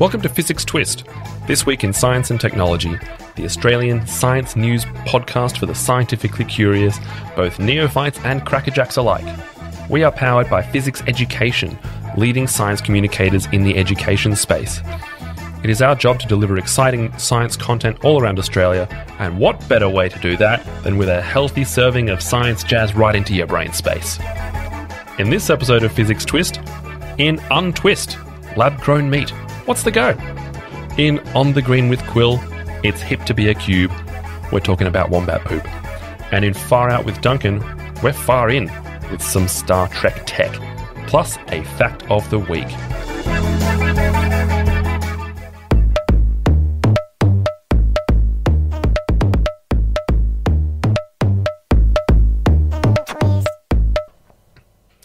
Welcome to Fizzics Twist. This week in Science and Technology, the Australian science news podcast for the scientifically curious, both neophytes and crackerjacks alike. We are powered by Fizzics Education, leading science communicators in the education space. It is our job to deliver exciting science content all around Australia, and what better way to do that than with a healthy serving of science jazz right into your brain space? In this episode of Fizzics Twist, in Untwist, lab grown meat. What's the go? In On the Green with Quill, it's hip to be a cube. We're talking about wombat poop. And in Far Out with Duncan, we're far in with some Star Trek tech, plus a fact of the week.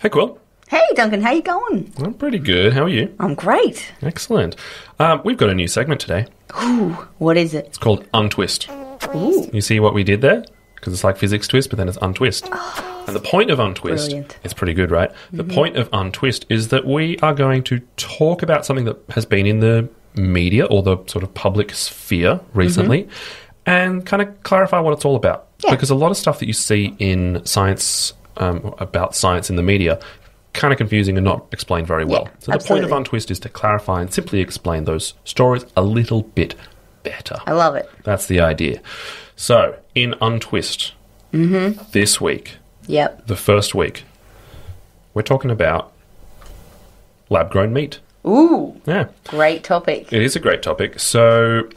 Hey, Quill. Hey Duncan, how you going? I'm pretty good. How are you? I'm great. Excellent. Um, we've got a new segment today. Ooh, what is it? It's called Untwist. Ooh, You see what we did there? Because it's like Fizzics twist, but then it's untwist. and the point of untwist, Brilliant. it's pretty good, right? The point of untwist is that we are going to talk about something that has been in the media or the sort of public sphere recently and kind of clarify what it's all about. Yeah. Because a lot of stuff that you see in science, um, about science in the media, kind of confusing and not explained very well. Yeah, so the point of untwist is to clarify and simply explain those stories a little bit better. I love it. That's the idea. So, in Untwist, this week, Yep. the first week, we're talking about lab grown meat. Ooh, Yeah, great topic. it is a great topic. So,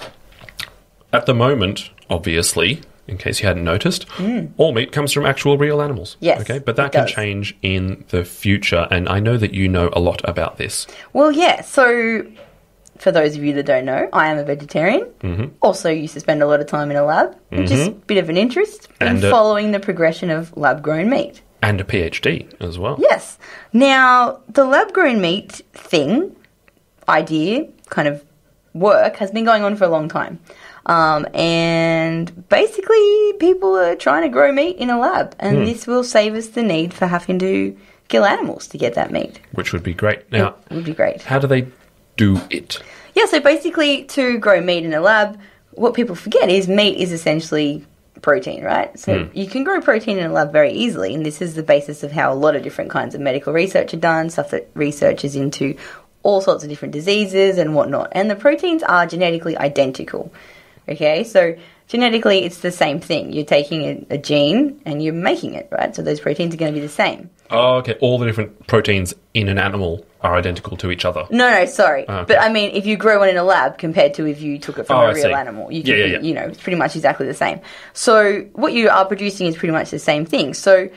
at the moment, obviously, in case you hadn't noticed, all meat comes from actual real animals. Yes, Okay, but that can change in the future, and I know that you know a lot about this. Well, yeah. So, for those of you that don't know, I am a vegetarian. Mm-hmm. Also, used to spend a lot of time in a lab, which is a bit of an interest in And, uh, following the progression of lab-grown meat. And a PhD as well. Yes. Now, the lab-grown meat thing, idea, kind of work has been going on for a long time. Um, and basically, people are trying to grow meat in a lab, and this will save us the need for having to kill animals to get that meat. Which would be great. Now, It would be great. how do they do it? Yeah, so basically, to grow meat in a lab, what people forget is meat is essentially protein, right? So you can grow protein in a lab very easily, and this is the basis of how a lot of different kinds of medical research are done, stuff that researches into all sorts of different diseases and whatnot. And the proteins are genetically identical. Okay, so genetically, it's the same thing. You're taking a, a gene and you're making it, right? So those proteins are going to be the same. Oh, okay. All the different proteins in an animal are identical to each other. No, no, sorry. okay. But I mean, if you grow one in a lab compared to if you took it from Oh, a I real see. animal, you Yeah, could, yeah, yeah. you know, it's pretty much exactly the same. So what you are producing is pretty much the same thing. So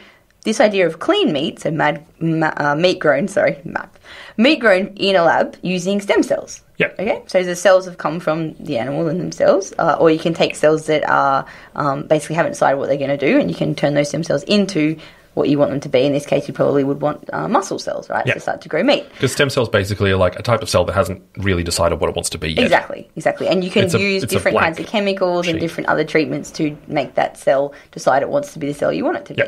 this idea of clean meat, so mad, ma, uh, meat grown, sorry, map, meat grown in a lab using stem cells. Yeah. Okay, so the cells have come from the animal in themselves, uh, or you can take cells that are um, basically haven't decided what they're going to do, and you can turn those stem cells into what you want them to be. In this case, you probably would want uh, muscle cells, right, Yeah. to start to grow meat. Because stem cells basically are like a type of cell that hasn't really decided what it wants to be yet. Exactly, exactly. And you can a- use different kinds of chemicals and different other treatments to make that cell decide it wants to be the cell you want it to be.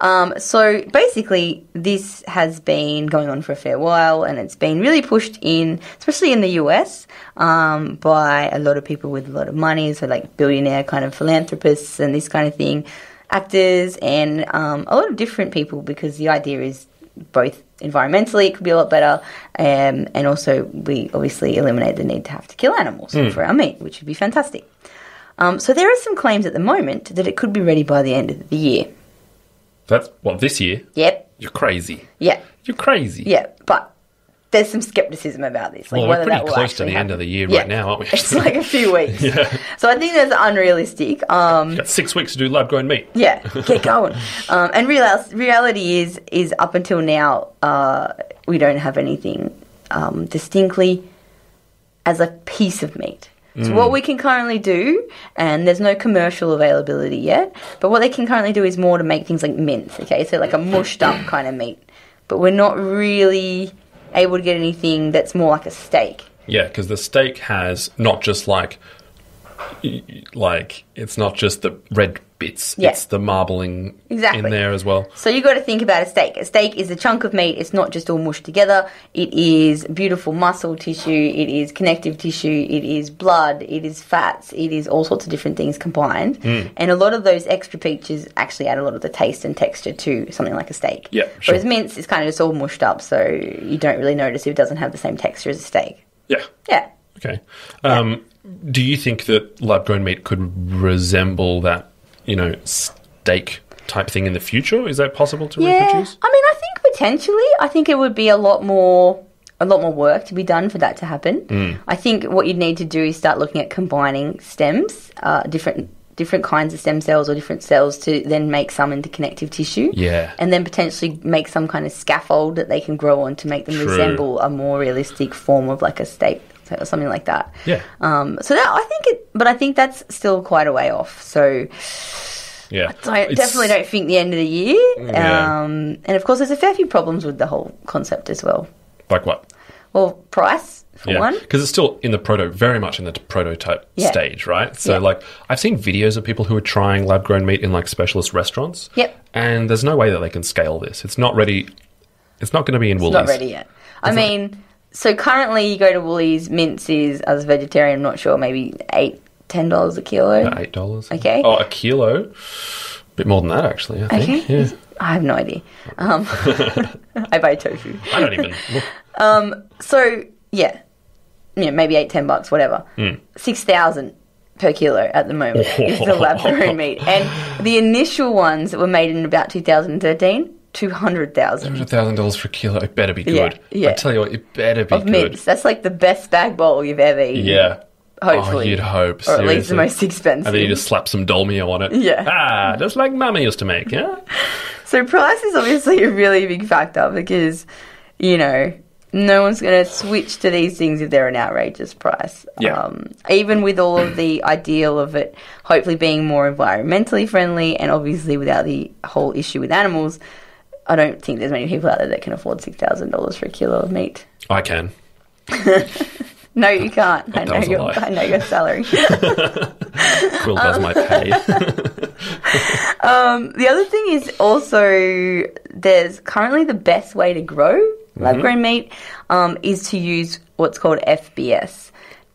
Um, so basically, this has been going on for a fair while, and it's been really pushed in, especially in the US, um, by a lot of people with a lot of money, so like billionaire kind of philanthropists and this kind of thing, actors, and um, a lot of different people, because the idea is both environmentally it could be a lot better, um, and also we obviously eliminate the need to have to kill animals for our meat, which would be fantastic. Um, so there are some claims at the moment that it could be ready by the end of the year. That's what this year. Yep. You're crazy. Yeah. You're crazy. Yeah. But there's some skepticism about this. Like Well, we're pretty close to the end of the year Yeah. right now, aren't we? It's like a few weeks. yeah. So I think that's unrealistic. Um, Got six weeks to do lab grown meat. yeah, get going. Um, and real, reality is, is up until now, uh, we don't have anything um, distinctly as a piece of meat. So what we can currently do, and there's no commercial availability yet, but what they can currently do is more to make things like mince, okay? So like a mushed up kind of meat. But we're not really able to get anything that's more like a steak. Yeah, because the steak has not just like, like it's not just the red bits. Yeah. It's the marbling Exactly. in there as well. So you got to think about a steak. A steak is a chunk of meat. It's not just all mushed together. It is beautiful muscle tissue. It is connective tissue. It is blood. It is fats. It is all sorts of different things combined. Hmm. And a lot of those extra features actually add a lot of the taste and texture to something like a steak. Yeah, sure. Whereas mince is kind of just all mushed up, so you don't really notice if it doesn't have the same texture as a steak. Yeah. Yeah. Okay. Um, do you think that lab grown meat could resemble that, you know, steak type thing in the future? Is that possible to Yeah, reproduce? I mean, I think potentially, I think it would be a lot more, a lot more work to be done for that to happen. Hmm. I think what you'd need to do is start looking at combining stems, uh, different different kinds of stem cells or different cells to then make some into connective tissue. Yeah. and then potentially make some kind of scaffold that they can grow on to make them True. resemble a more realistic form of like a steak or something like that. Yeah. Um, so that I think it, but I think that's still quite a way off. So Yeah. I It's- definitely don't think the end of the year. Yeah. Um, and of course, there's a fair few problems with the whole concept as well. Like what? Well, price for Yeah, one. because it's still in the proto, very much in the prototype Yeah. stage, right? So, Yeah. like, I've seen videos of people who are trying lab grown meat in like specialist restaurants. Yep. And there's no way that they can scale this. It's not ready. It's not going to be in Woolies. Not ready yet. I mean, so currently you go to Woolies, mince is, as a vegetarian, I'm not sure, maybe eight, ten dollars a kilo. Eight dollars. Okay. Oh, a kilo. A bit more than that, actually. I think. Okay. Yeah. I have no idea. Um, I buy tofu. I don't even. Look. So yeah, yeah, maybe eight, ten bucks, whatever. Hmm. Six thousand per kilo at the moment is the lab grown meat, and the initial ones that were made in about 2013, two hundred thousand Hundred thousand dollars for a kilo. It better be good. yeah. yeah. I tell you what, it better be of good. mince. That's like the best bag bowl you've ever eaten. Yeah. hopefully, Oh, you'd hope. or at least seriously. the most expensive. And then you just slap some dolmio on it. Yeah. Ah, just like Mummy used to make, yeah? So price is obviously a really big factor because, you know, no one's going to switch to these things if they're an outrageous price. Yeah. Um, even with all of the ideal of it hopefully being more environmentally friendly and obviously without the whole issue with animals, I don't think there's many people out there that can afford $6,000 for a kilo of meat. I can. No, you can't. I know your. I know your salary. Quill does my pay. The other thing is also there's currently the best way to grow Mm-hmm. lab grown meat um, is to use what's called FBS,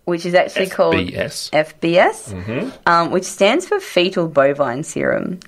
which is actually called FBS? FBS, Mm-hmm. um, which stands for fetal bovine serum,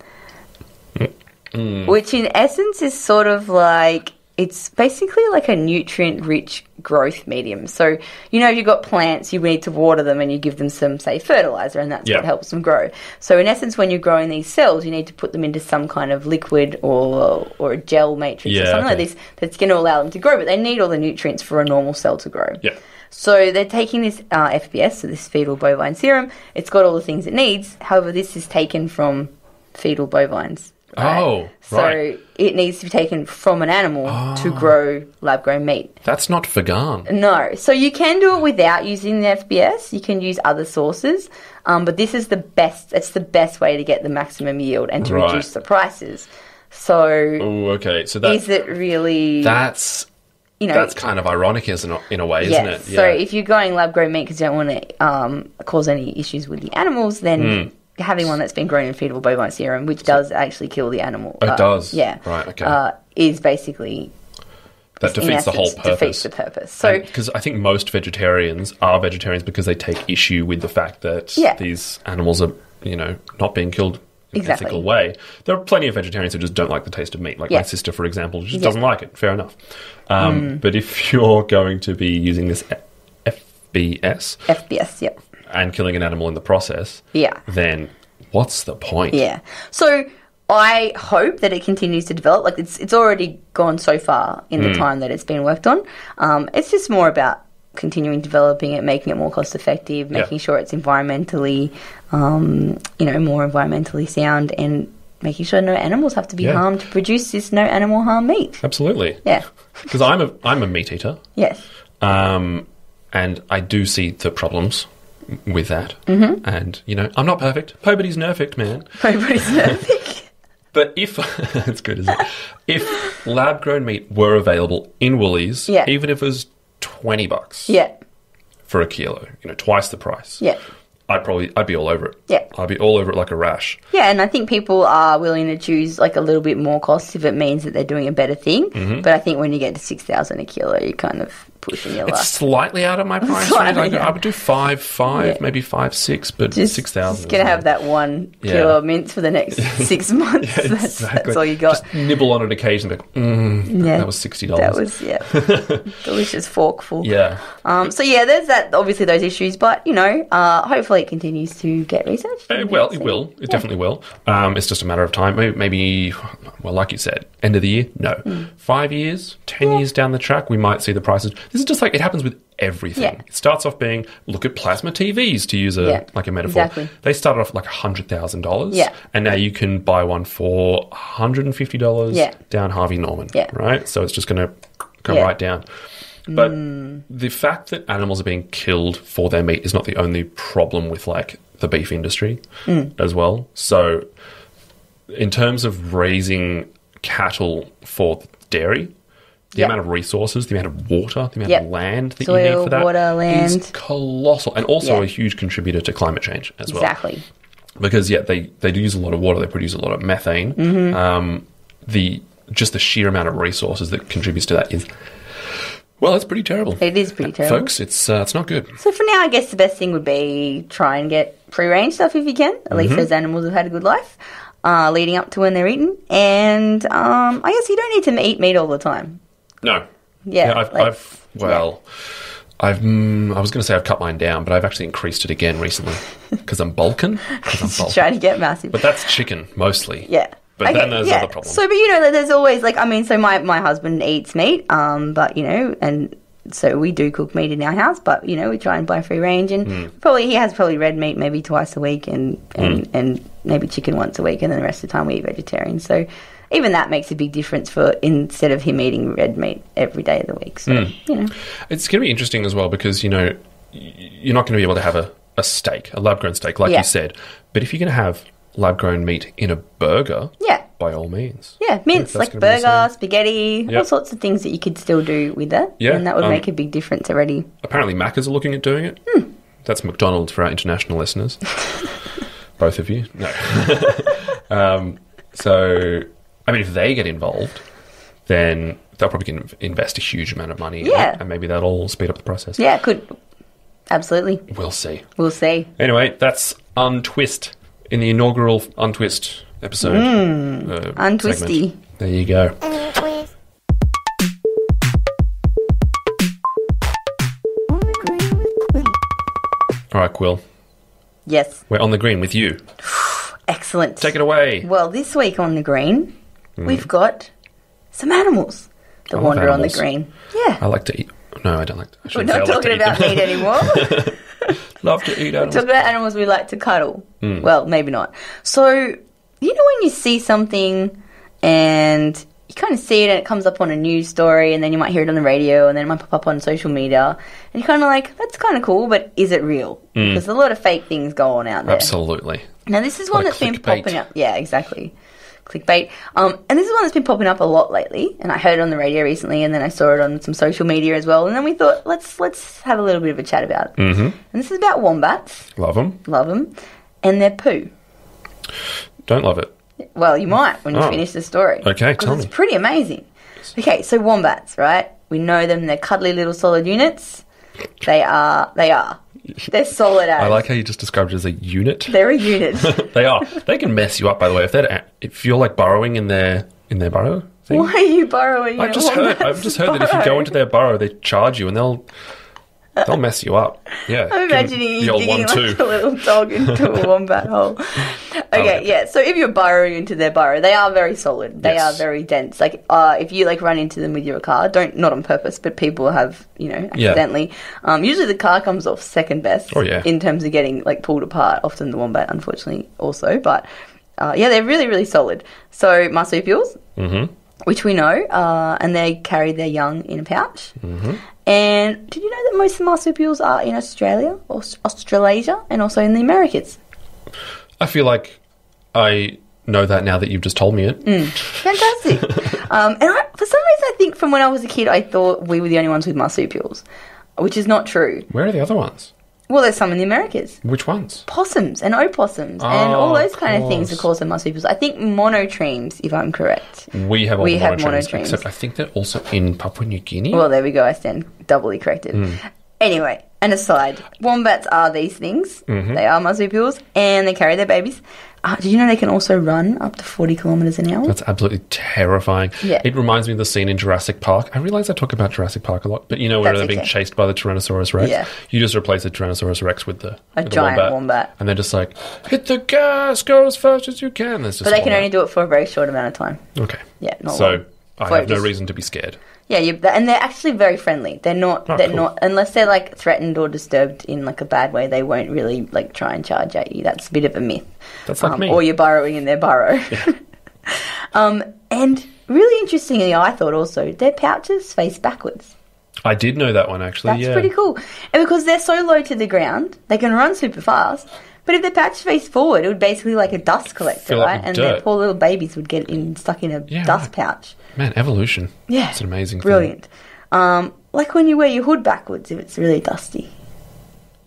Mm. Which in essence is sort of like it's basically like a nutrient rich growth medium. So, you know, if you've got plants, you need to water them and you give them some, say, fertilizer, and that's Yeah. what helps them grow. So, in essence, when you're growing these cells, you need to put them into some kind of liquid or, or a gel matrix or Yeah, something like this that's going to allow them to grow, but they need all the nutrients for a normal cell to grow. Yeah. So they're taking this uh, FBS, so this fetal bovine serum. It's got all the things it needs. However, this is taken from fetal bovines. Oh, So right. Ah. it needs to be taken from an animal to grow lab grown meat. That's not vegan. No. So you can do it without using the FBS. You can use other sources. Um, but this is the best, it's the best way to get the maximum yield and to Right. reduce the prices. So Oh, okay. So that, is it really, that's you know, that's kind of ironic, isn't it, in a way, isn't it? So if you're going lab grown meat because you don't want to um, cause any issues with the animals, then Hmm. Having one that's been grown in fetal bovine serum, which does actually kill the animal, It uh, does? yeah, Right, okay. uh, is basically that defeats the whole essence, defeats purpose. the purpose. So because I think most vegetarians are vegetarians because they take issue with the fact that Yeah. these animals are, you know, not being killed in Exactly. ethical way. There are plenty of vegetarians who just don't like the taste of meat. Like Yeah. my sister, for example, just Yeah. Mm. doesn't like it. Fair enough. Um, But if you're going to be using this F- FBS FBS, yep, and killing an animal in the process, yeah. then what's the point? Yeah. So I hope that it continues to develop. Like it's it's already gone so far in the time that it's been worked on. Um, it's just more about continuing developing it, making it more cost effective, Yeah. making sure it's environmentally, um, you know, more environmentally sound, and making sure no animals have to be Yeah. harmed to produce this no animal harm meat. Absolutely. Yeah. Because I'm a I'm a meat eater. Yes. Um, and I do see the problems with that. Mm-hmm. And, you know, I'm not perfect. Nobody's perfect, man. Nobody's perfect. But if, it's good, isn't it? If lab grown meat were available in Woolies, Yeah. even if it was 20 bucks yeah. for a kilo, you know, twice the price, Yeah. I'd probably I'd be all over it. Yeah. I'd be all over it like a rash. Yeah, and I think people are willing to choose like a little bit more cost if it means that they're doing a better thing. Mm-hmm. But I think when you get to six thousand a kilo, you're kind of pushing your It's luck. slightly out of my price range. I, I would do five, five, Yeah. maybe five, six, but Just, six thousand. just gonna have that one Yeah. kilo of mince for the next six months. that's, that's all you got. Just nibble on it occasionally. Like, mm, Yeah. That was sixty dollars. that was yeah, delicious forkful. yeah. Um, so yeah, there's that. Obviously, those issues, but you know, uh, hopefully, it continues to get researched. Uh, well, it will. It definitely will. Um, it's just a matter of time. Maybe, maybe, well, like you said, end of the year. No, Hmm. five years, ten years down the track, we might see the prices. This is just like it happens with everything. Yeah. It starts off being look at plasma TVs to use a Yeah, like a metaphor. exactly. They started off like hundred thousand dollars. Yeah. and now you can buy one for hundred and fifty dollars. Yeah. down Harvey Norman. Yeah. right. So it's just going to come Yeah. right down. But the fact that animals are being killed for their meat is not the only problem with like the beef industry as well. So, in terms of raising cattle for dairy, the Yep. amount of resources, the amount of water, the amount Yep. of land that you need for that water, land. is colossal, and also Yeah. a huge contributor to climate change as well Exactly. because yeah, they they do use a lot of water. They produce a lot of methane. Mm-hmm. Um, the just the sheer amount of resources that contributes to that is well, it's pretty terrible, It is pretty terrible. folks. It's uh, it's not good. So for now, I guess the best thing would be try and get free-range stuff if you can. At Mm-hmm. least those animals have had a good life uh, leading up to when they're eaten. And um, I guess you don't need to eat meat all the time. No, Yeah, I've, like- I've well. I've, mm, I was going to say I've cut mine down, but I've actually increased it again recently because I'm bulking. 'Cause I'm bulking. Try to get massive. But that's chicken mostly. Yeah. But Okay, then there's yeah. other problems. So, but you know, there's always like, I mean, so my my husband eats meat, um, but you know, and so we do cook meat in our house, but you know, we try and buy free range, and Hmm. probably he has probably red meat maybe twice a week, and and and maybe chicken once a week, and then the rest of the time we eat vegetarian. So. Even that makes a big difference for instead of him eating red meat every day of the week. So, Hmm. you know, It's going to be interesting as well because you know you're not going to be able to have a, a steak, a lab grown steak, like Yeah. you said. But if you're going to have lab grown meat in a burger, yeah. By all means. Yeah, mince, like gonna be the burger, spaghetti, all sorts of things that you could still do with it. Yeah, And that would um, make a big difference already. Apparently, Macca's are looking at doing it. Hmm. That's McDonald's for our international listeners. Both of you, no. um, so, I mean, if they get involved, then they'll probably can invest a huge amount of money. Yeah. and maybe that'll speed up the process. Yeah, could. Absolutely. We'll see. We'll see. Anyway, that's Untwist in the inaugural Untwist episode. uh, Hmm. Untwisty. segment. There you go. All right, Quill. Yes. We're on the green with you. Excellent. Take it away. Well, this week on the green, Hmm. we've got some animals that I wander on the green. Yeah. I like to eat. No, I don't like. To, I We're shouldn't say I not like talking eat about meat anymore. Love to eat animals. We talking about animals we like to cuddle. Hmm. Well, maybe not. So, you know when you see something and you kind of see it and it comes up on a news story and then you might hear it on the radio and then it might pop up on social media and you're kind of like, that's kind of cool, but is it real? Because a lot of fake things go on out there. Absolutely. Now this is one that's been popping up. Yeah, exactly. Clickbait. Um, and this is one that's been popping up a lot lately. And I heard it on the radio recently, and then I saw it on some social media as well. And then we thought, let's let's have a little bit of a chat about it. Mm-hmm. And this is about wombats. Love them. Love them, and their poo. Don't love it. Well, you might when you Oh. finish the story. Okay, tell it's me. pretty amazing. Okay, so wombats, right? We know them. They're cuddly little solid units. They are. They are. They're solid as. I like how you just described it as a unit. They're a unit. they are. They can mess you up. By the way, if they're if you're like burrowing in their in their burrow. Thing, Why are you burrowing? I've just heard. I've just heard that if you go into their burrow, they charge you and they'll they'll mess you up. Yeah, I'm imagining you digging one like a little dog into a wombat hole. Okay, like yeah. So if you're burrowing into their burrow, they are very solid. They Yes. are very dense. Like uh, if you like run into them with your car, don't not on purpose, but people have you know Yeah. accidentally. Um, usually the car comes off second best. Oh, yeah. In terms of getting like pulled apart. Often the wombat, unfortunately, also. But uh, yeah, they're really really solid. So marsupials, Mm-hmm. Which we know, uh, and they carry their young in a pouch. Mm-hmm. And did you know that most marsupials are in Australia, or Australasia, and also in the Americas? I feel like I know that now that you've just told me it. Mm. Fantastic. um, and I, for some reason, I think from when I was a kid, I thought we were the only ones with marsupials, which is not true. Where are the other ones? Well, there's some in the Americas. Which ones? Possums and opossums and Oh, all those of kind of things are course. some marsupials. I think monotremes, if I'm correct. We have all We have monotremes, monotremes. except I think they're also in Papua New Guinea. Well, there we go. I stand doubly corrected. Hmm. Anyway, an aside. Wombats are these things. Mm-hmm. They are marsupials, and they carry their babies. Uh, did you know they can also run up to 40 kilometres an hour? That's absolutely terrifying. Yeah. It reminds me of the scene in Jurassic Park. I realize I talk about Jurassic Park a lot, but you know where That's they're being chased by the Tyrannosaurus Rex? Yeah. You just replace the Tyrannosaurus Rex with the, A with giant wombat. And they're just like, hit the gas, go as fast as you can. But they can only do it for a very short amount of time. Okay. Yeah, not So long. I have no reason to be scared. Yeah, you, and they're actually very friendly. They're not. Oh, they're cool. not unless they're like threatened or disturbed in like a bad way. They won't really like try and charge at you. That's a bit of a myth. That's like um, me. Or you're burrowing in their burrow. um, and really interestingly, I thought also their pouches face backwards. I did know that one actually. That's yeah. pretty cool. And because they're so low to the ground, they can run super fast. But if their pouch face forward, it would basically like a dust collector, Fill right? And their poor little babies would get in stuck in a Yeah, dust right. pouch. Man, evolution. Yeah, It's an amazing thing. brilliant. Um, like when you wear your hood backwards if it's really dusty.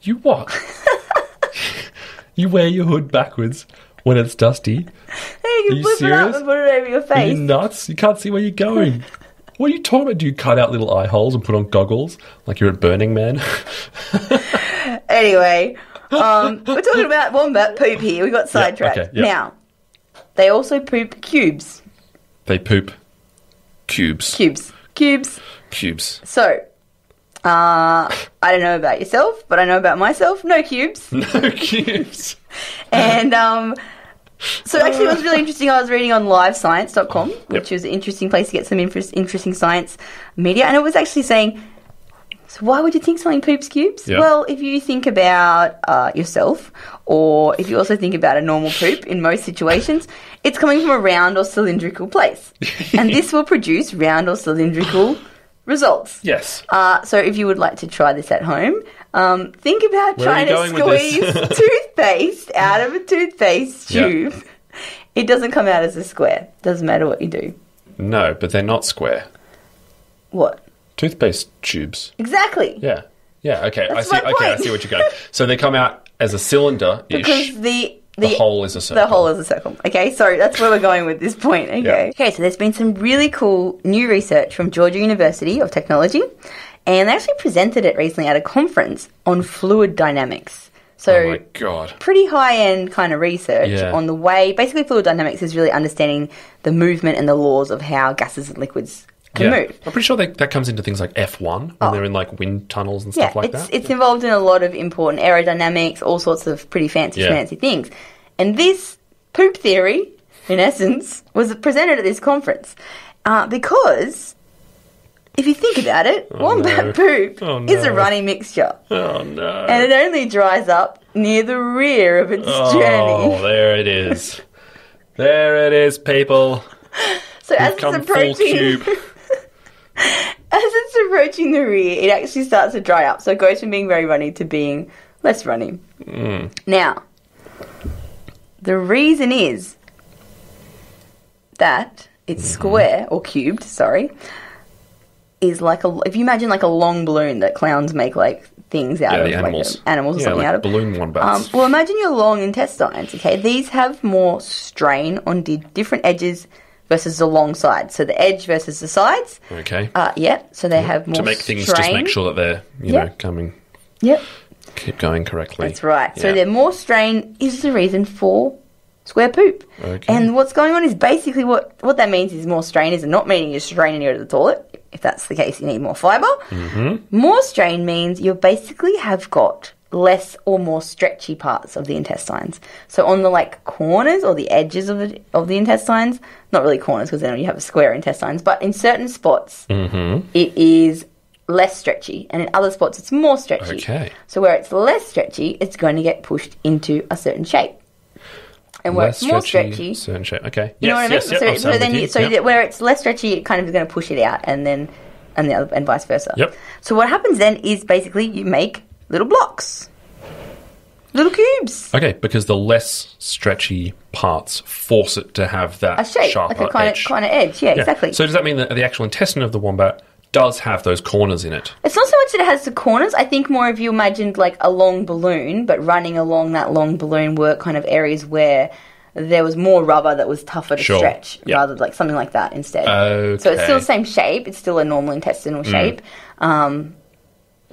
You what? you wear your hood backwards when it's dusty. Hey, you you flip it up serious? and put it over your Are you face. nuts? You can't see where you're going. What are you talking about? Do you cut out little eye holes and put on goggles like you're at Burning Man? Anyway, um, we're talking about wombat poop here. We got sidetracked. okay, yeah. Now, they also poop cubes. they poop cubes. Cubes. Cubes. Cubes. So, uh, I don't know about yourself, but I know about myself. No cubes. No cubes. And um, so actually, it was really interesting. I was reading on livescience.com, which was an interesting place to get some interest, interesting science media, and it was actually saying, so why would you think something poops cubes? Yeah. Well, if you think about uh, yourself, or if you also think about a normal poop in most situations, it's coming from a round or cylindrical place, and this will produce round or cylindrical results. Yes. Uh, so if you would like to try this at home, um, think about Where trying to going with this? squeeze toothpaste out of a toothpaste tube. It doesn't come out as a square. Doesn't matter what you do. No, but they're not square. What? Toothpaste tubes. Exactly. Yeah. Yeah, okay. That's I see okay, I see what you're going. So they come out as a cylinder Because the, The the hole is a circle. The hole is a circle. Okay, so that's where we're going with this point. Okay. Yeah. Okay, so there's been some really cool new research from Georgia University of Technology, and they actually presented it recently at a conference on fluid dynamics. So Oh my god. pretty high end kind of research Yeah. on the way. Basically, fluid dynamics is really understanding the movement and the laws of how gases and liquids can Yeah. move. I'm pretty sure they, that comes into things like F1 when Oh. they're in like wind tunnels and Yeah, stuff like it's that. it's involved in a lot of important aerodynamics, all sorts of pretty fancy Yeah. fancy things. And this poop theory, in essence, was presented at this conference uh, because. If you think about it, wombat Oh, no. poop Oh, is a runny mixture. oh no. And it only dries up near the rear of its oh, journey. Oh, there it is. There it is, people. So as We've it's come full approaching, cube. as it's approaching the rear, it actually starts to dry up. So it goes from being very runny to being less runny. Mm. Now, the reason is that it's Mm-hmm. square or cubed. Sorry, is like a if you imagine like a long balloon that clowns make like things out Yeah, of the like, animals. animals or Yeah, something like out of balloon Um, well, imagine your long intestines. Okay, these have more strain on the different edges versus the long sides. So the edge versus the sides. okay. Uh, yeah, so they have more to make things strain. just make sure that they're, you Yeah. know, coming Yep, keep going correctly. that's right. So Yeah. the more strain is the reason for square poop. Okay. And what's going on is basically what what that means is more strain is not meaning you're straining you to the toilet. If that's the case, you need more fiber. Mm-hmm. More strain means you basically have got less or more stretchy parts of the intestines. So on the like corners or the edges of the of the intestines, not really corners because then you have square intestines, but in certain spots Mm-hmm. it is less stretchy, and in other spots it's more stretchy. Okay. So where it's less stretchy, it's going to get pushed into a certain shape. And where Less it's more stretchy, certain shape. Okay. you know what I mean? yes, yes, so, I'm so then you. you, so Yep. where it's less stretchy, it kind of is going to push it out, and then and the other and vice versa. Yep. So what happens then is basically you make little blocks, little cubes, Okay, because the less stretchy parts force it to have that a shape sharper like a kind edge. of kind of edge. Yeah, Yeah. exactly. So does that mean that the actual intestine of the wombat does have those corners in it. It's not so much that it has the corners. I think more of you imagined like a long balloon, but running along that long balloon were kind of areas where there was more rubber that was tougher to Sure. stretch, Yeah. rather like something like that instead. So it's still Mm. the same shape. It's still a normal intestinal shape. Um,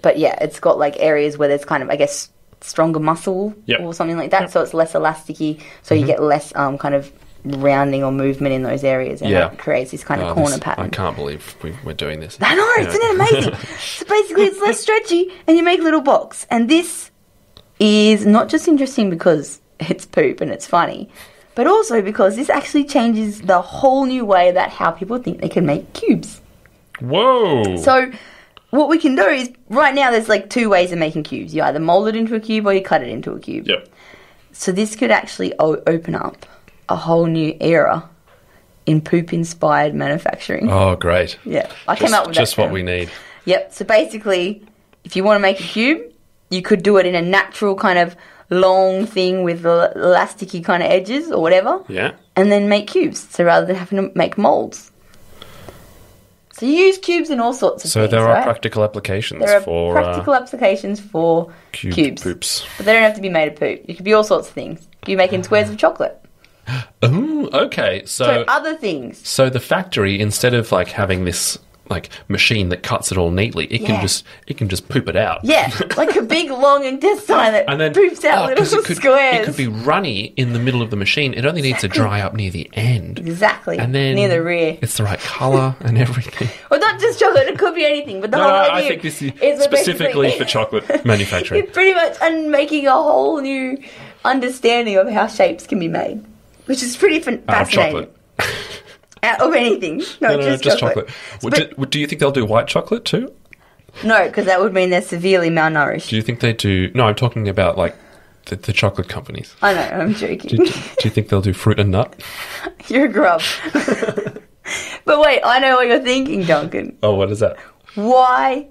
but yeah, it's got like areas where there's kind of, I guess, stronger muscle Yep. Mm-hmm. or something like that. So it's less elasticy. So you get less um, kind of rounding or movement in those areas, and Yeah. it creates this kind of Oh, corner this- pattern. I can't believe we, we're doing this. I know, Yeah. isn't it amazing? so basically, it's less stretchy, and you make little box. And this is not just interesting because it's poop and it's funny, but also because this actually changes the whole new way that how people think they can make cubes. Whoa! So, what we can do is right now there's like two ways of making cubes. You either mold it into a cube or you cut it into a cube. yep. So this could actually o- open up a whole new era in poop-inspired manufacturing. Oh, great. Yeah, I Just, came up with just what term. we need. Yep. So basically, if you want to make a cube, you could do it in a natural kind of long thing with el- elasticy kind of edges or whatever, Yeah. and then make cubes. So rather than having to make molds. So you use cubes in all sorts of So things. there are right? practical applications there are for practical uh, applications for cube cubes, poops. but they don't have to be made of poop. It could be all sorts of things. You make in squares of chocolate. Ooh, okay. So So, other things. so the factory, instead of like having this like machine that cuts it all neatly, it Yeah. can just it can just poop it out. Yeah, like a big long intestine that And then poops out oh, little it could, squares. It could be runny in the middle of the machine. It only needs to dry up near the end. exactly And then near the rear. It's the right colour and everything. Well, not just chocolate. It could be anything. But the No, whole idea I think this is we're specifically for chocolate manufacturing. It's pretty much and making a whole new understanding of how shapes can be made, which is pretty fan- Out of fascinating. chocolate. Out of anything, no, No, no, no, just, just chocolate. chocolate. But- do, do you think they'll do white chocolate too? No, because that would mean they're severely malnourished. Do you think they do? No, I'm talking about like the, the chocolate companies. I know, I'm Do, joking. do, do you think they'll do fruit and nut? You're a grub. but wait, I know what you're thinking, Duncan. Oh, what is that? Why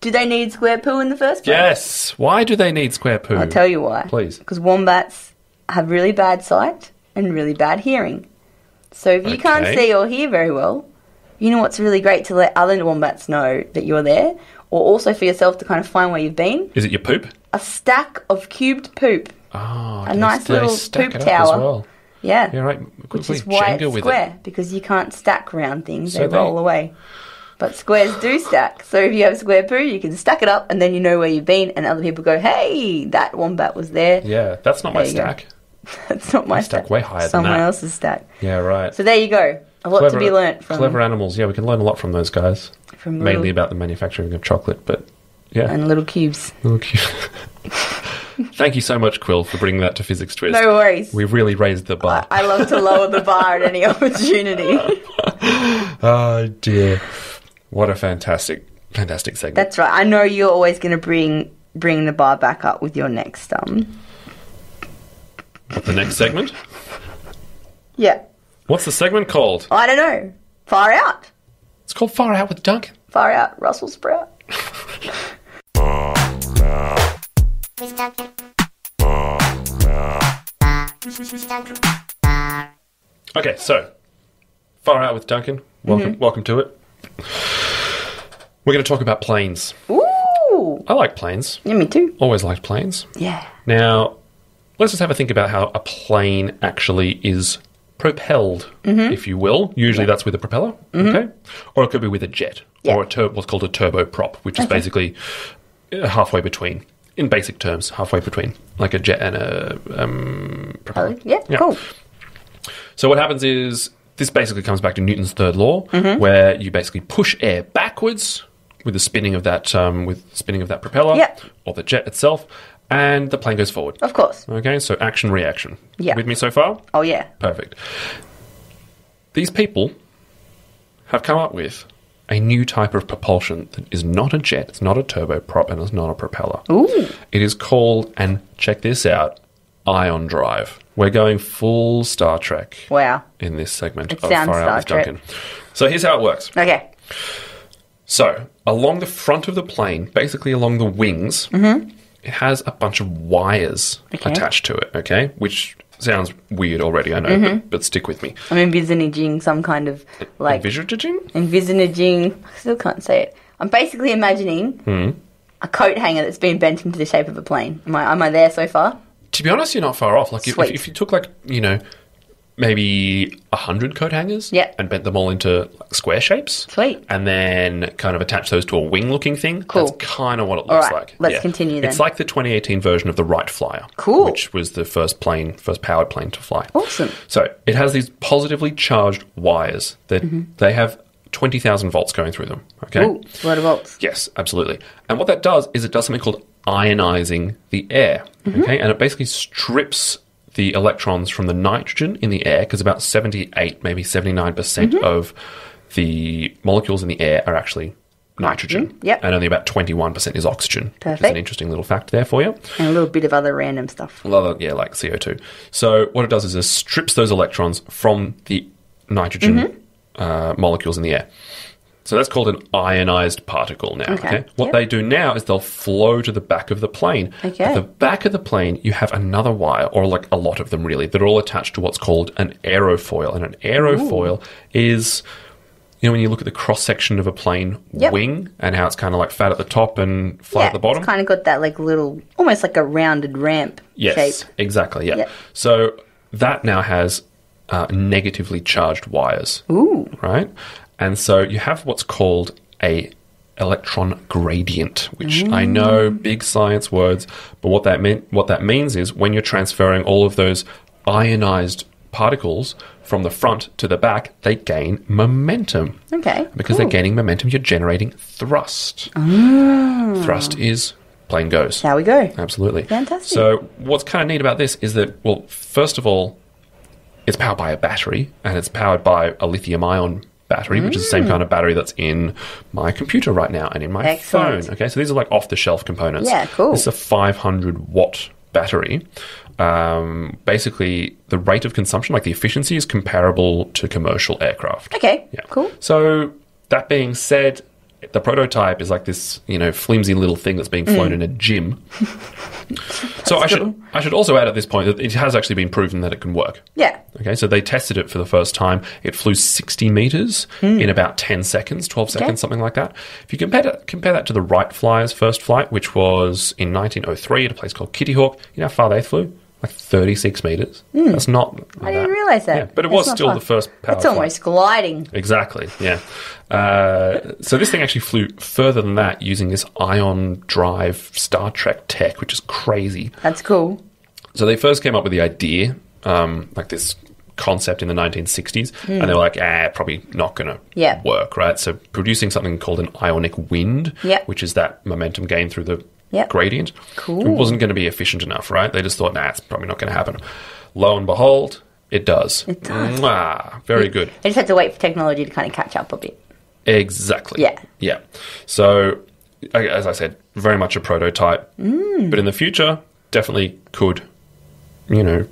do they need square poo in the first place? Yes. Why do they need square poo? I'll tell you why. Please. Because wombats have really bad sight and really bad hearing. So if you can't see or hear very well, you know what's really great to let other wombats know that you're there, or also for yourself to kind of find where you've been? Is it your poop? A stack of cubed poop. Oh, A nice little stack poop it up tower. as well. Yeah. Yeah, right. Which is why it's square, because you can't stack round things, So they they- roll away. But squares do stack. So if you have square poo, you can stack it up and then you know where you've been, and other people go, hey, that wombat was there. Yeah, that's not my stack. go. That's not my stack stack. way higher than Someone that. else's stack. Yeah, right. So there you go. A lot to be learnt from clever animals. Yeah, we can learn a lot from those guys. from Mainly little, about the manufacturing of chocolate, but yeah. and little cubes. Little cubes. Thank you so much, Quill, for bringing that to Fizzics Twist. No worries. We've really raised the I, bar. I love to lower the bar at any opportunity. oh dear. What a fantastic, fantastic segment. That's right. I know you're always going to bring bring the bar back up with your next um. The next segment? Yeah. What's the segment called? I don't know. Far out. It's called Far Out with Duncan. Far out. Russell Sprout. Okay, so Far Out with Duncan. Welcome, Mm-hmm. welcome to it. We're going to talk about planes. Ooh. I like planes. Yeah, me too. Always liked planes. Yeah. Now, let's just have a think about how a plane actually is propelled, Mm-hmm. if you will. Usually that's with a propeller, okay? Or it could be with a jet, Yeah. or a tur- what's called a turboprop, which is basically uh, halfway between, in basic terms, halfway between, like a jet and a um, propeller. Yeah, Yeah. Cool. So what happens is this basically comes back to Newton's third law, Mm-hmm. where you basically push air backwards with the spinning of that um, with spinning of that propeller Yep. or the jet itself, and the plane goes forward. Of course. Okay, so action reaction. Yeah. With me so far? Oh yeah. Perfect. These people have come up with a new type of propulsion that is not a jet, it's not a turboprop, and it's not a propeller. Ooh. It is called, and check this out, ion drive. We're going full Star Trek Wow. in this segment It of sounds Far Out Star with Trek. Duncan. So here's how it works. Okay. So, along the front of the plane, basically along the wings, mm-hmm. It has a bunch of wires. Okay. attached to it, okay? Which sounds weird already, I know, Mm-hmm. but, but stick with me. I'm envisaging some kind of like Envisaging? envisaging. I still can't say it. I'm basically imagining Hmm. a coat hanger that's been bent into the shape of a plane. Am I? Am I there so far? To be honest, you're not far off. Like if, if you took like you know maybe a hundred coat hangers, Yeah. and bent them all into like, square shapes, Sweet. and then kind of attach those to a wing-looking thing. Cool. That's kind of what it looks right, like. let's continue then. It's like the 2018 version of the Wright Flyer, Cool. which was the first plane, first powered plane to fly. Awesome. So it has these positively charged wires that they have 20,000 volts going through them. Okay. Mm-hmm. Ooh, a lot of volts. Yes, absolutely. And what that does is it does something called ionizing the air. Mm-hmm. Okay, and it basically strips the electrons from the nitrogen in the air because about 78, maybe 79% Mm-hmm. of the molecules in the air are actually nitrogen. Nitrogen, yep. And only about 21% is oxygen. Which is Perfect. an interesting little fact there for you. And a little bit of other random stuff. Of, yeah, like CO2. So what it does is it strips those electrons from the nitrogen Mm-hmm. uh, molecules in the air. So that's called an ionized particle now. Okay. Okay. What Yep. they do now is they'll flow to the back of the plane. Okay. At the back of the plane, you have another wire, or like a lot of them really, that are all attached to what's called an aerofoil. And an aerofoil is, you know, when you look at the cross section of a plane Yep. wing and how it's kind of like fat at the top and flat yeah, at the bottom. it's kind of got that like little, almost like a rounded ramp Yes, shape. exactly. Yeah. Yep. So that now has uh, negatively charged wires, Ooh, right? And so you have what's called a electron gradient, which I mm. know big science words, but what that mean, what that means is when you're transferring all of those ionized particles from the front to the back, they gain momentum. okay. Because cool. they're gaining momentum, you're generating thrust. Ah. Thrust is plane goes. There we go. Absolutely. Fantastic. So, what's kind of neat about this is that, well, first of all, it's powered by a battery and it's powered by a lithium ion battery, which is the same kind of battery that's in my computer right now and in my Mm. Excellent. phone. Okay, so these are like off the shelf components. Yeah, cool. It's a 500 watt battery. Um, basically, the rate of consumption, like the efficiency, is comparable to commercial aircraft. Okay, Yeah. cool. So that being said, the prototype is like this, you know, flimsy little thing that's being flown mm. in a gym. so I should. I should also add at this point that it has actually been proven that it can work. Yeah. Okay, so they tested it for the first time. It flew 60 meters hmm. in about 10 seconds, 12 seconds, something like that. If you compare that, compare that to the Wright Flyer's first flight, which was in 1903 at a place called Kitty Hawk, you know how far they flew? Like 36 meters. That's not. I didn't realise that. Yeah, but it That's was still the first power It's flight. almost gliding. Exactly. Yeah. Uh, so this thing actually flew further than that using this ion drive Star Trek tech, which is crazy. That's cool. So they first came up with the idea, um, like this concept in the 1960s, and they were like, ah, probably not going to Hmm. Yeah. work, right? So producing something called an ionic wind, Yep. which is that momentum gain through the Yep. gradient, Cool. it wasn't going to be efficient enough, right? They just thought, nah, it's probably not going to happen. Lo and behold, it does. It does. Mwah, very good. I just had to wait for technology to kind of catch up a bit. Exactly. Yeah. Yeah. So, as I said, very much a prototype, Mm. but in the future, definitely could, you know,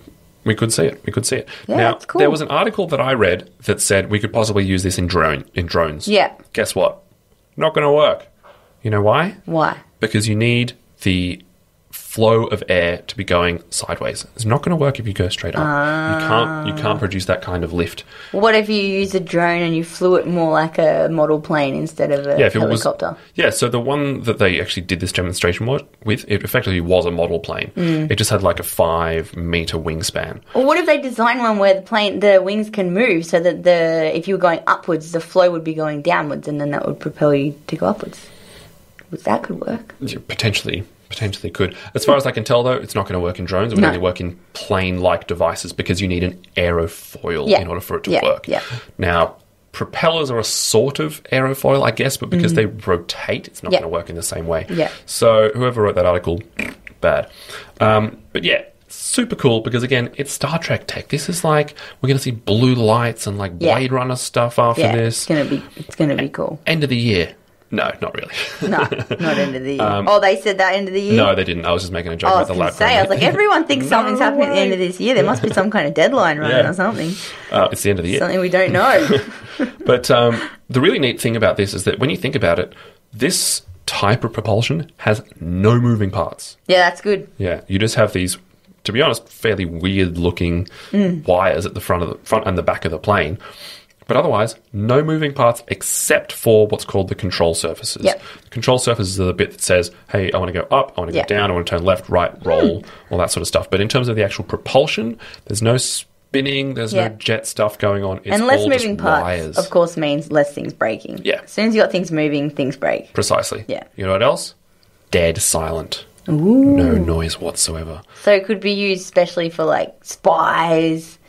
we could see it. We could see it. Yeah, now, that's cool. there was an article that I read that said we could possibly use this in drone in drones. Yeah. Guess what? Not going to work. You know why? Why? Because you need the flow of air to be going sideways. It's not going to work if you go straight up. You can't. You can't produce that kind of lift. What if you use a drone and you flew it more like a model plane instead of a Yeah, if it helicopter? was. Yeah, so the one that they actually did this demonstration with, it effectively was a model plane. Mm. It just had like a five meter wingspan. Or what if they design one where the plane, the wings can move, so that the if you were going upwards, the flow would be going downwards, and then that would propel you to go upwards. That could work. Potentially, potentially could. As far as I can tell, though, it's not going to work in drones. It would No. only work in plane-like devices because you need an aerofoil Yeah. in order for it to Yeah, work. yeah. Now, propellers are a sort of aerofoil, I guess, but because they rotate, it's not Mm. Yeah. going to work in the same way. Yeah. So whoever wrote that article, bad. Um, but yeah. Super cool because again, it's Star Trek tech. This is like we're going to see blue lights and like Yeah. Blade Runner stuff after Yeah, this. it's gonna be it's gonna be cool. End of the year. No, not really. No, not end of the year. oh, they said that end of the year. Um, no, they didn't. I was just making a joke I about the lab. say, I was like, everyone thinks something's No happening at the end of this year. There must be some kind of deadline running Yeah. or something. Uh, it's the end of the year. Something we don't know. But um, the really neat thing about this is that when you think about it, this type of propulsion has no moving parts. yeah, that's good. Yeah, you just have these to be honest, fairly weird looking Mm. wires at the front of the front and the back of the plane. But otherwise, no moving parts except for what's called the control surfaces. Yep. The control surfaces are the bit that says, hey, I want to go up, I want to. Hmm. go down, I want to turn left, right, roll, all that sort of stuff. But in terms of the actual propulsion, there's no spinning, there's Yeah. no jet stuff going on. It's and less all moving parts, wires. of course, means less things breaking. Yeah. As soon as you got things moving, things break. Precisely. Yeah. You know what else? Dead silent. No noise whatsoever. So it could be used especially for like spies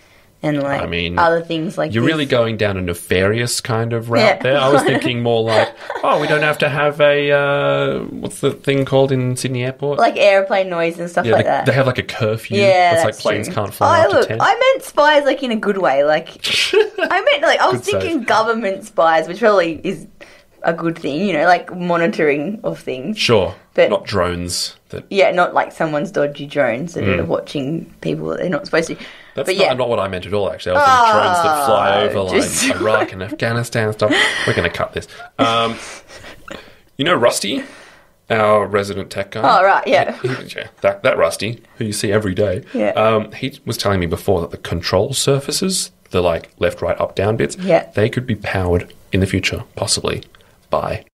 and like I mean, other things like You're this. really going down a nefarious kind of route Yeah. there. I was thinking more like, oh, we don't have to have a uh, what's the thing called in Sydney Airport? like airplane noise and stuff yeah, like they, that. they have like a curfew. yeah, it's like planes true. can't fly Oh, after look, ten. I meant spies like in a good way. Like I meant like I was Good save. thinking government spies, which really is a good thing. You know, like monitoring of things. sure, But- not drones. That Yeah, not like someone's dodgy drones that are watching people that they're not supposed to. That's but not, yeah, not what I meant at all. Actually, I was thinking drones that fly Oh, over like Iraq and Afghanistan and stuff. We're going to cut this. Um, you know, Rusty, our resident tech guy. Oh, right, yeah. yeah, that that Rusty, who you see every day. Yeah. Um, he was telling me before that the control surfaces, the like left, right, up, down bits, Yeah. they could be powered in the future, possibly by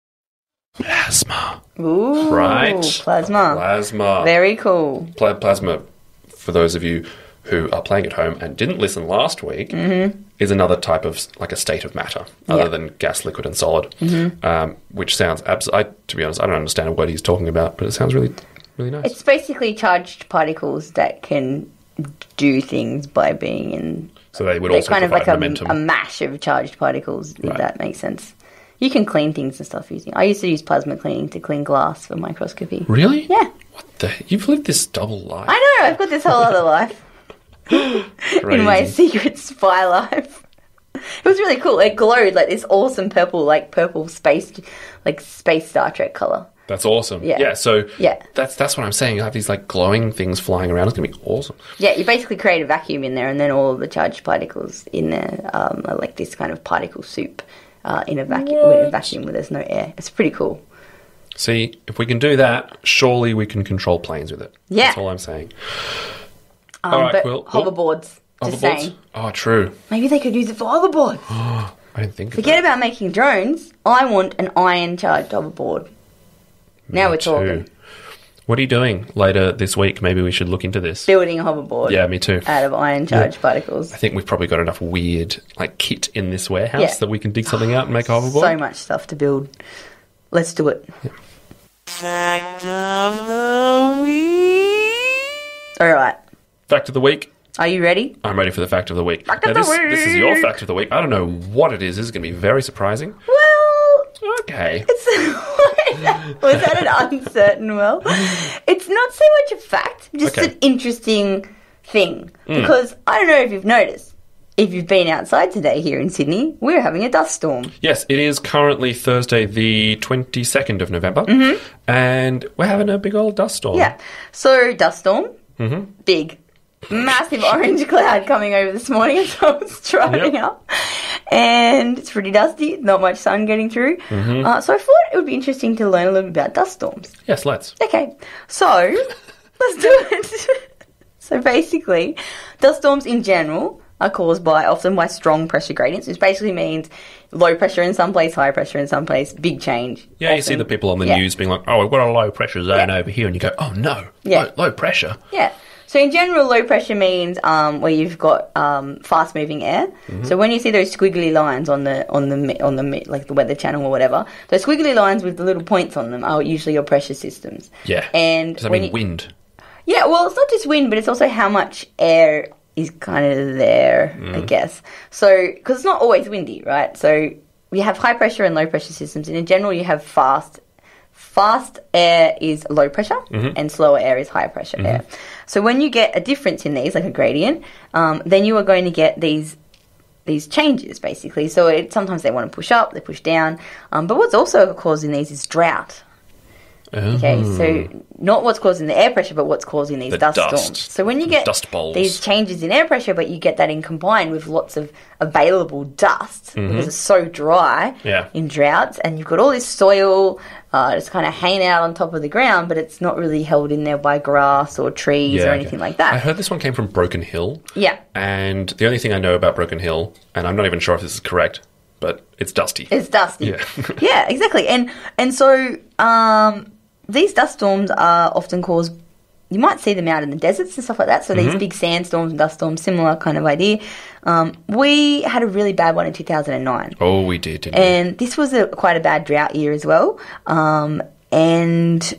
plasma. Ooh, Right. plasma. Plasma. Very cool. Pla- plasma, for those of you who are playing at home and didn't listen last week, is another type of like a state of matter other Yeah. than gas, liquid, and solid. Um, which sounds abs- I, to be honest, I don't understand what he's talking about, but it sounds really, really nice. It's basically charged particles that can do things by being in. so they would also kind of like a, momentum. a mash of charged particles, if Right. that makes sense. You can clean things and stuff using. I used to use plasma cleaning to clean glass for microscopy. really? Yeah, What the? You've lived this double life. I know. I've got this whole other life in my secret spy life. It was really cool. It glowed like this awesome purple, like purple space, like space Star Trek color. That's awesome. Yeah. Yeah. So Yeah. that's that's what I'm saying. You have these like glowing things flying around. It's gonna be awesome. Yeah, you basically create a vacuum in there, and then all the charged particles in there um, are like this kind of particle soup uh, in a vacuum. In a vacuum where there's no air. It's pretty cool. See, if we can do that, surely we can control planes with it. Yeah. That's all I'm saying. Um, All right, but Quill. What? hoverboards. Just Hoverboards? saying. Oh, true. Maybe they could use it for hoverboards. I didn't think of Forget that. about making drones. I want an iron charged hoverboard. Now Me we're talking. What are you doing later this week? Maybe we should look into this. Building a hoverboard Yeah, me too. out of iron charged particles. I think we've probably got enough weird like kit in this warehouse Yeah. that we can dig something out and make a hoverboard. So much stuff to build. Let's do it. All right. Fact of the week. Are you ready? I'm ready for the fact of the week. Fact now, of the this, this is your fact of the week. I don't know what it is. This is going to be very surprising. Well, Okay. was that an uncertain well? It's not so much a fact, just Okay. An interesting thing. Because I don't know if you've noticed, if you've been outside today here in Sydney, we're having a dust storm. Yes, it is currently Thursday, the 22nd of November, and we're having a big old dust storm. Mm-hmm. Yeah. So, dust storm, Mhm. big, massive orange cloud coming over this morning as I was driving Yep. up. And it's pretty dusty, not much sun getting through. Mm-hmm. Uh, so, I thought it would be interesting to learn a little bit about dust storms. Yes, let's. Okay, so let's do it. so basically, dust storms in general are caused by often by strong pressure gradients, which basically means low pressure in some place, high pressure in some place, big change. Yeah, you see the people on the Yeah. news being like, "Oh, we've got a low pressure zone Yeah. over here," and you go, "Oh no, Yeah. low, low pressure." Yeah. So in general, low pressure means um, where you've got um, fast moving air. Mm-hmm. So when you see those squiggly lines on the on the on the like the weather channel or whatever, those squiggly lines with the little points on them are usually your pressure systems. Yeah. And Does that mean you- wind? Yeah, well, it's not just wind, but it's also how much air is kind of there, I guess. So, because it's not always windy, right? So, you have high pressure and low pressure systems, and in general, you have fast. Fast air is low pressure, and slower air is high pressure air. So, when you get a difference in these, like a gradient, um, then you are going to get these these changes basically. So, it, sometimes they want to push up, they push down. Um, but what's also causing these is drought. Okay, so not what's causing the air pressure, but what's causing these The dust, dust. storms. So when you get Dust bowls. these changes in air pressure, but you get that in combined with lots of available dust because it's so dry Mm-hmm. Yeah. in droughts, and you've got all this soil uh, just kind of hanging out on top of the ground, but it's not really held in there by grass or trees or okay. anything like that. I heard this one came from Broken Hill. Yeah. And the only thing I know about Broken Hill, and I'm not even sure if this is correct, but it's dusty. It's dusty. Yeah. yeah, exactly. And and so um, these dust storms are often caused. You might see them out in the deserts and stuff like that. So these Mm-hmm. big sandstorms and dust storms, similar kind of idea. Um, we had a really bad one in 2009, oh, we did, didn't we? and this was a quite a bad drought year as well. Um, and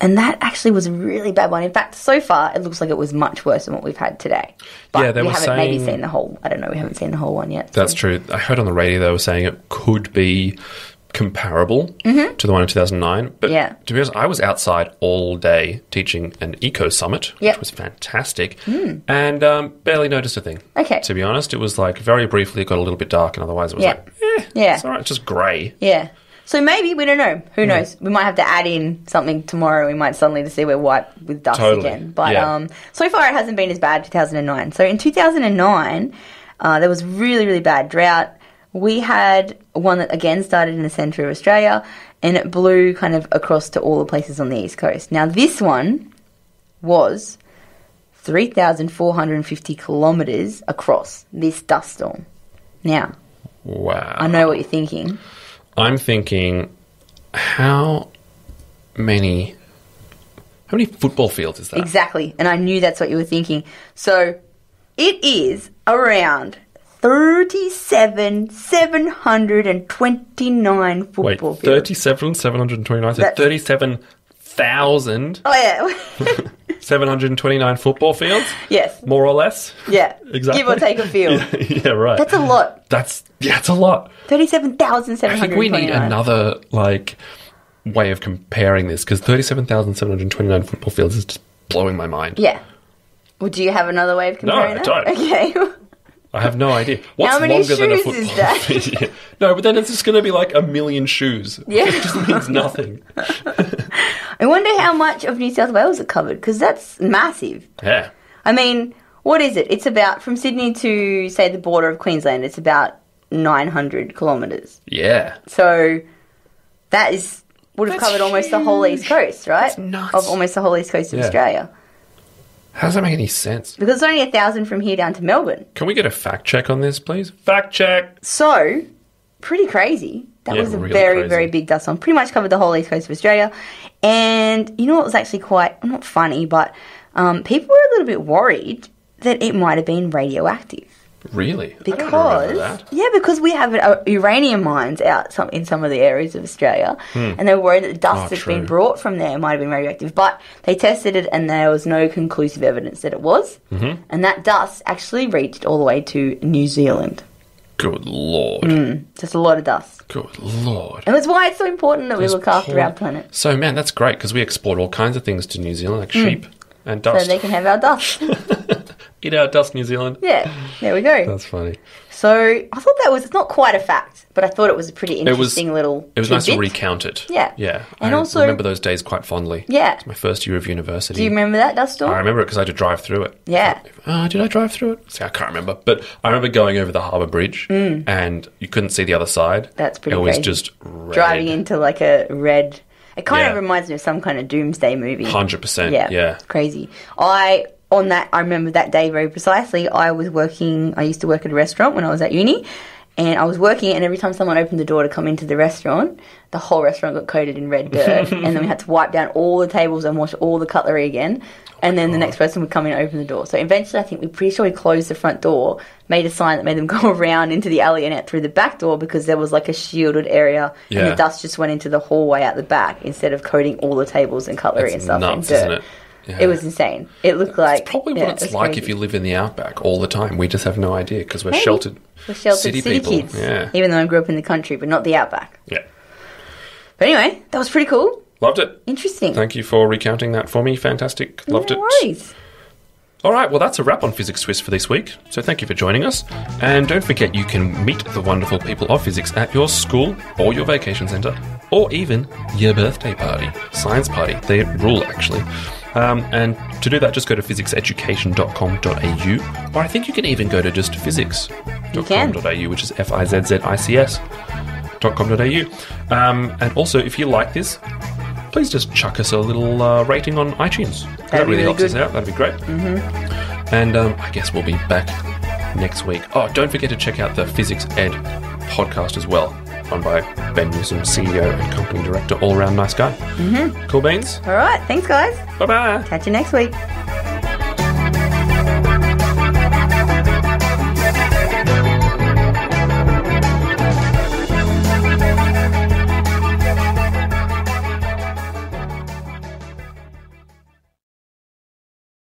and that actually was a really bad one. In fact, so far it looks like it was much worse than what we've had today. But Yeah, they we haven't maybe seen the whole. I don't know. We haven't seen the whole one yet. That's true. I heard on the radio they were saying it could be comparable to the one in 2009. But Mm-hmm. Yeah. to be honest, I was outside all day teaching an eco summit, Yep. which was fantastic, and um, barely noticed a thing. Hmm. Okay. To be honest, it was like very briefly it got a little bit dark, and otherwise it was Yeah. like, eh, Yeah. it's all right, just grey. Yeah. So maybe we don't know. Who knows? We might have to add in something tomorrow. We might suddenly to see we're white with dust Totally. again. But Yeah. um, so far it hasn't been as bad. 2009. So in 2009, uh, there was really really bad drought. We had one that again started in the centre of Australia, and it blew kind of across to all the places on the east coast. Now this one was 3,450 kilometres across this dust storm. Now Wow. I know what you're thinking. I'm thinking, how many, how many football fields is that? Exactly. And I knew that's what you were thinking. So it is around 37, 729 football Wait, fields. 37, 729, so That- 37,729 Oh, yeah. 729 football fields, yes. more or less? Yeah. Exactly. Give or take a field. Yeah, yeah, right. That's a lot. That's, yeah, it's a lot. I 37,729. think we need another, like, way of comparing this, because 37,729 football fields is just blowing my mind. Yeah. Well, do you have another way of comparing No, I that? don't. Okay. I have no idea. What's many longer than a shoes football is that? Yeah. No, but then it's just going to be like a million shoes. Yeah. It just means nothing. I wonder how much of New South Wales it covered, because that's massive. Yeah. I mean, what is it? It's about, from Sydney to, say, the border of Queensland, it's about 900 kilometres. Yeah. So that is would have That's covered almost the whole east coast, right? That's nuts. Of almost the whole east coast of Yeah. Australia. How does that make any sense? Because it's only a thousand from here down to Melbourne. Can we get a fact check on this, please? Fact check. So, pretty crazy. That Yeah, was a really very, crazy. very big dust storm. Pretty much covered the whole east coast of Australia. And you know what was actually quite, not funny, but um, people were a little bit worried that it might have been radioactive. Really? Because yeah, because we have uh, uranium mines out some, in some of the areas of Australia, and they were worried that the dust Hmm. Oh, that's true. been brought from there might have been radioactive. But they tested it, and there was no conclusive evidence that it was. Mm-hmm. And that dust actually reached all the way to New Zealand. Good lord. Hmm. Just a lot of dust, Good lord. and that's why it's so important that we look after poor- our planet So, man, that's great because we export all kinds of things to New Zealand, like sheep and Hmm. so they can have our dust. Eat our dust, New Zealand. yeah, there we go. That's funny. So I thought that was it's not quite a fact, but I thought it was a pretty was- interesting little. It was nice to recount it. Yeah. Yeah. And I also- remember those days quite fondly. Yeah. It's my first year of university. Do you remember that dust storm? I remember it because I had to drive through it. Yeah. Uh, did I drive through it? See, I can't remember. But I remember going over the harbour bridge and you couldn't see the other side. Mm. That's pretty It was crazy. just red. driving into like a red. It kind Yeah. of reminds me of some kind of doomsday movie. 100%. Yeah, Yeah. crazy. I on that I remember that day very precisely. I was working. I used to work at a restaurant when I was at uni, and I was working. And every time someone opened the door to come into the restaurant, the whole restaurant got coated in red dirt, and then we had to wipe down all the tables and wash all the cutlery again. And then the next person would come in and open the door. So eventually, I think we're pretty sure we closed the front door, made a sign that made them go around into the alley and out through the back door because there was like a shielded area, and the dust just went into the hallway out the back instead of coating all the tables and cutlery and stuff nuts, in dirt. It? Yeah. It was insane. It looked like Probably what it it's was like crazy. if you live in the outback all the time. We just have no idea because we're Maybe. sheltered. We're sheltered city city, people. kids. Yeah. Even though I grew up in the country, but not the outback. Yeah. But anyway, that was pretty cool. Loved it. Interesting. Thank you for recounting that for me. Fantastic. Loved no it. worries. All right, well, that's a wrap on Fizzics Twist for this week. So thank you for joining us. And don't forget, you can meet the wonderful people of Fizzics at your school or your vacation centre, or even your birthday party, science party. They rule, actually. Um, and to do that, just go to fizzicseducation.com.au, or I think you can even go to just fizzics.com.au, which is F I Z Z I C S. physicsquest.com.au. Um, and also, if you like this, please just chuck us a little uh, rating on iTunes. that That'd be really really helps us out. That'd be great. Mm-hmm. And um, I guess we'll be back next week. Oh, don't forget to check out the Fizzics Ed podcast as well, run by Ben Newsome, CEO and company director, all round nice guy. Mm-hmm. Cool beans. All right. Thanks, guys. Bye bye. Catch you next week.